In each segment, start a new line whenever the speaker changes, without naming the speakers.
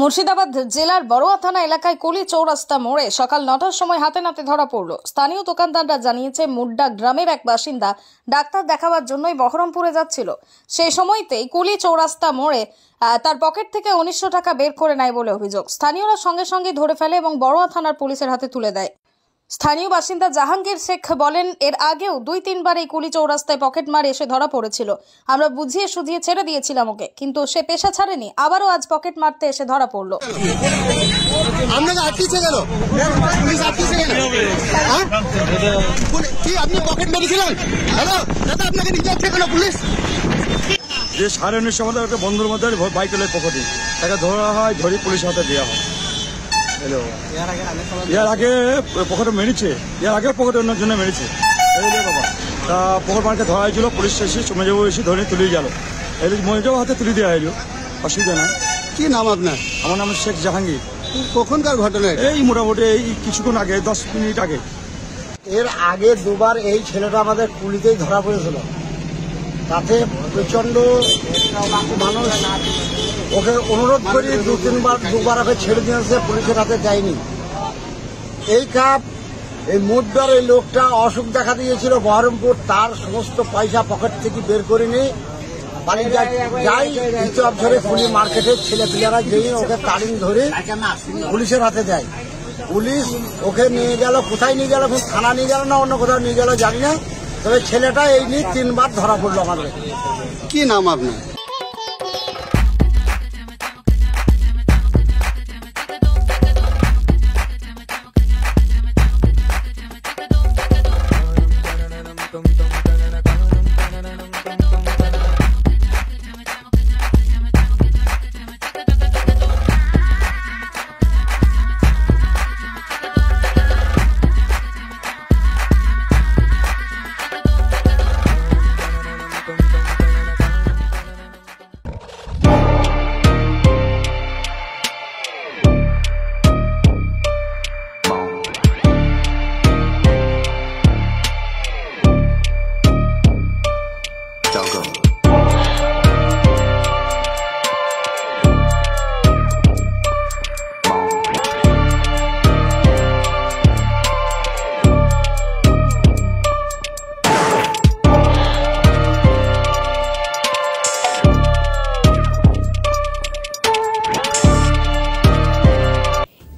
মুর্শিদাবাদ জেলার বড়োয়া থানা এলাকায় কলি চৌরাস্তা মোড়ে সকাল নটার সময় হাতে নাতে ধরা পড়ল। স্থানীয় দোকানদাররা জানিয়েছে, মুড্ডা গ্রামের এক বাসিন্দা ডাক্তার দেখাবার জন্যই বহরমপুরে যাচ্ছিল। সেই সময়তেই কলি চৌরাস্তা মোড়ে তার পকেট থেকে উনিশশো টাকা বের করে নেয় বলে অভিযোগ। স্থানীয়রা সঙ্গে সঙ্গে ধরে ফেলে এবং বড়োয়া থানার পুলিশের হাতে তুলে দেয়। স্থানীয় বাসিন্দা জাহাঙ্গীর শেখ বলেন এর আগেও দুই তিনবার এই কুলি চৌরাস্তায় পকেট মার এসে ধরা পড়েছিল। আমরা বুঝিয়ে সুঝিয়ে ছেড়ে দিয়েছিলাম ওকে কিন্তু সে পেশা ছাড়েনি। আবারও আজ পকেট মারতে এসে ধরা পড়ল।
আপনাকে আটকেছে কেন পুলিশ আটকেছে কেন হ্যাঁ? কি আপনি পকেট মেরেছিলেন? হ্যালো? দাদা আপনাকে নিতে যাচ্ছে কেন পুলিশ?
যে সাড়ে উনিশশো মধ্যে একটা বন্ধুর মধ্যে বাইক পকেটে তাকে ধরা হয় ধরি পুলিশ হাতে দেওয়া হয়। হ্যালো ইয়ার আগে পকেটে মেরেছে। ইয়ার আগে পকেটে অন্য জন্য মেরেছে। বাবা তা পকেট মারকে ধরা হয়েছিল পুলিশ এসে সময় যাব এসে ধরে তুলে গেল। এই মহিলাও হাতে তুলে দেওয়া হইল অসুবিধা না
কি নাম আপনার?
আমার নাম শেখ জাহাঙ্গীর।
কখনকার ঘটনা
এই মোটামুটি এই কিছুক্ষণ আগে দশ মিনিট আগে।
এর আগে দুবার এই ছেলেটা আমাদের কুলিতেই ধরা পড়েছিল। তাতে প্রচণ্ড মানুষ ওকে অনুরোধ করি দু তিনবার দুবার ওকে ছেড়ে দিয়েছে পুলিশের হাতে যায়নি। এই কাপ, এই মুদ্রার এই লোকটা অসুখ দেখা দিয়েছিল বহরমপুর, তার সমস্ত পয়সা পকেট থেকে বের করে নিয়ে বাড়ি ওকে ধরে পুলিশের হাতে দেয়। পুলিশ ওকে নিয়ে গেল, কোথায় নিয়ে নিয়ে গেল না অন্য কোথাও নিয়ে গেল জানি না। তবে ছেলেটা এই নিয়ে তিনবার ধরা পড়ল আমাদের
কি নাম আপনার?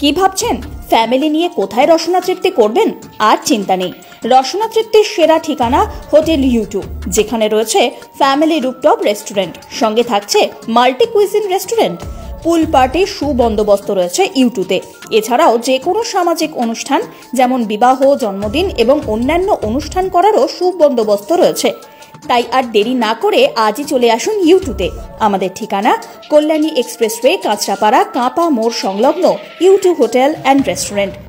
কি ভাবছেন? ফ্যামিলি নিয়ে কোথায় রসনা তৃপ্তি করবেন? আর চিন্তা নেই। রসনা তৃপ্তির সেরা ঠিকানা হোটেল ইউটু, যেখানে রয়েছে ফ্যামিলি রুপটপ রেস্টুরেন্ট, সঙ্গে থাকছে মাল্টি কুইজিন রেস্টুরেন্ট। পুল পার্টির সুবন্দোবস্ত রয়েছে ইউটুতে। এছাড়াও যে কোনো সামাজিক অনুষ্ঠান, যেমন বিবাহ, জন্মদিন এবং অন্যান্য অনুষ্ঠান করারও সুবন্দোবস্ত রয়েছে। তাই আর দেরি না করে আজই চলে আসুন ইউটুতে আমাদের ঠিকানা কল্যাণী এক্সপ্রেসওয়ে, কাঁচরাপাড়া, কাঁপা মোড় সংলগ্ন ইউটিউব হোটেল অ্যান্ড রেস্টুরেন্ট।